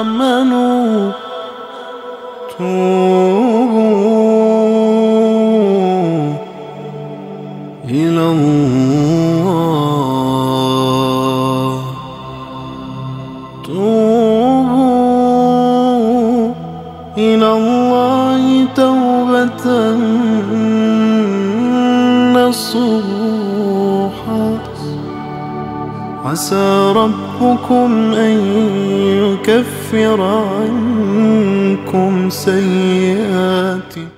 آمنوا توبوا إلى الله توبوا إلى الله توبة نصوحا عسى ربكم أن يكفر عنكم سيئاتكم.